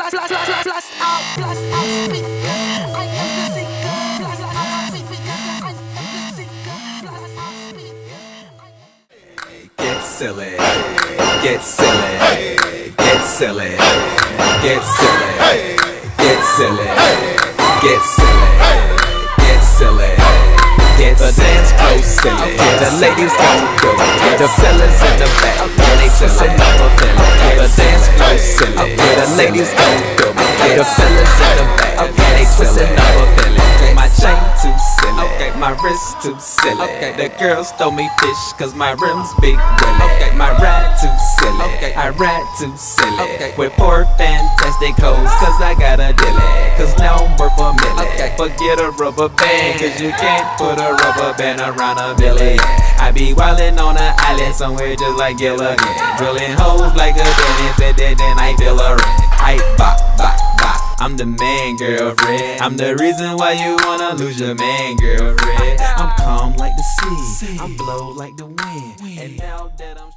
blast, blast, blast, blast, blast out, blast out, speak. I am the singer. Blast out, speak, because I am the singer. Blast out, speak. Get silly, get silly, get silly, get silly, get silly, get silly, get silly. Get the dance floor silly. The ladies gon' go. The fellas in the back, they just another feeling. The dance ladies go. The fellas in the back, and they twisting up a belly. My chain too silly. Okay, my wrist too silly. Okay, the girls throw me fish cause my rims big willy. Okay, my ride too silly. Okay, I ride too silly. Okay, with poor fantastic hoes cause I got a dilly. Cause now I'm worth a million. Okay, forget a rubber band cause you can't put a rubber band around a million. I be wildin' on an island somewhere just like Gilligan. Drilling holes like a dentist and then, I'm the man, girlfriend. I'm the reason why you wanna lose your man, girlfriend. I'm calm like the sea. I blow like the wind. And now that I'm